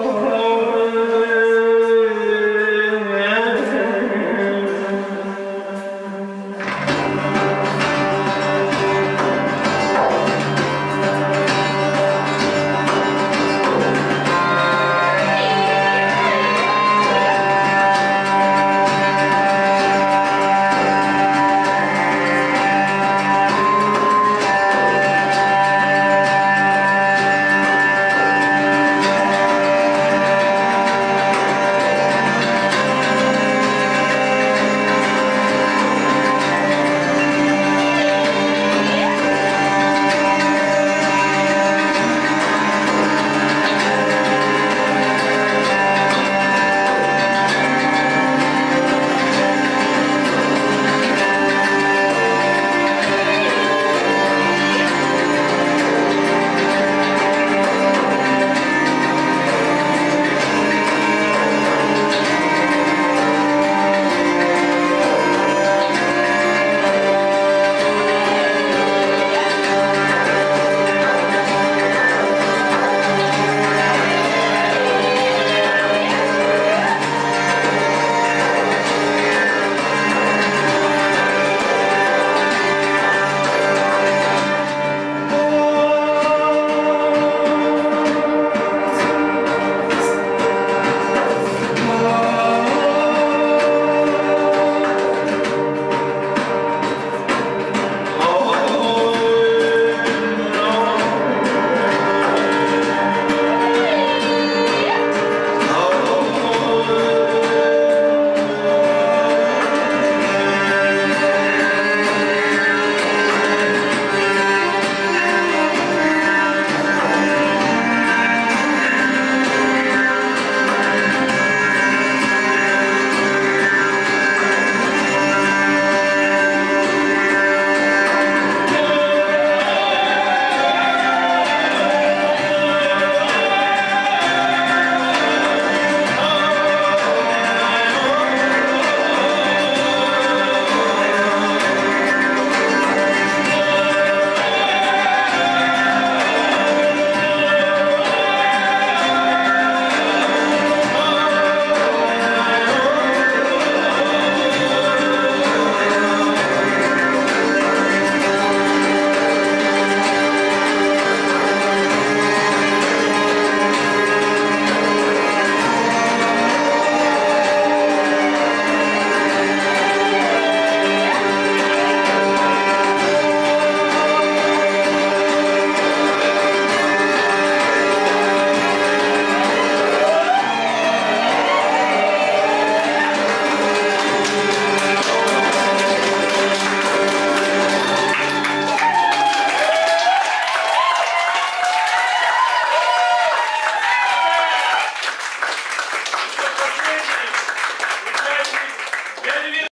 Oh.